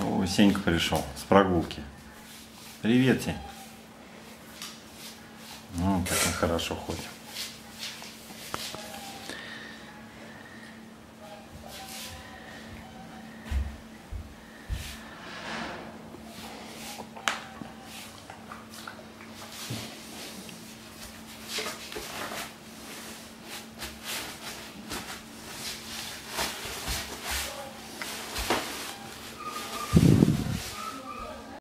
О, Сенька пришел с прогулки. Привет, Сень. Ну, как мы хорошо ходим.